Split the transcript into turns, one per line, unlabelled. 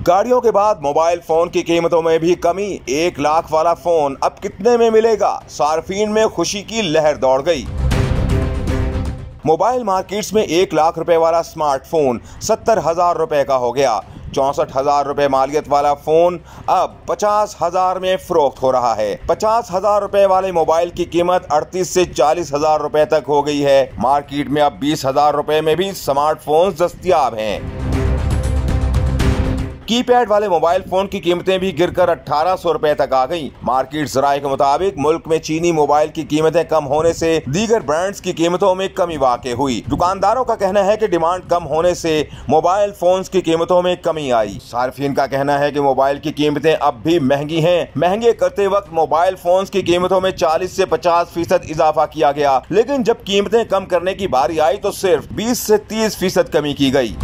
गाड़ियों के बाद मोबाइल फ़ोन की कीमतों में भी कमी। एक लाख वाला फ़ोन अब कितने में मिलेगा? सार्फिन में खुशी की लहर दौड़ गई। मोबाइल मार्केट्स में एक लाख रुपए वाला स्मार्टफ़ोन सत्तर हज़ार रुपए का हो गया। चौसठ हज़ार रुपए मालियत वाला फ़ोन अब पचास हज़ार में फरोख्त हो रहा है। पचास हज़ार रुपए वाले मोबाइल की कीमत अड़तीस से चालीस हज़ार रुपए तक हो गई है। मार्केट में अब बीस हज़ार रुपए में भी स्मार्टफ़ोन दस्तियाब हैं। कीपैड वाले मोबाइल फ़ोन की कीमतें भी गिरकर अठारह सौ रूपए तक आ गईं। मार्केट जराये के मुताबिक मुल्क में चीनी मोबाइल की कीमतें कम होने से दीगर ब्रांड्स की कीमतों में कमी वाक़ हुई। दुकानदारों का कहना है कि डिमांड कम होने से मोबाइल फ़ोन की कीमतों में कमी आई। सार्फिन का कहना है कि मोबाइल की कीमतें अब भी महँगी हैं। महँगे करते वक्त मोबाइल फ़ोन की कीमतों में चालीस ऐसी पचास फ़ीसद इजाफा किया गया। लेकिन जब कीमतें कम करने की बारी आई तो सिर्फ़ बीस ऐसी तीस फ़ीसद कमी की गई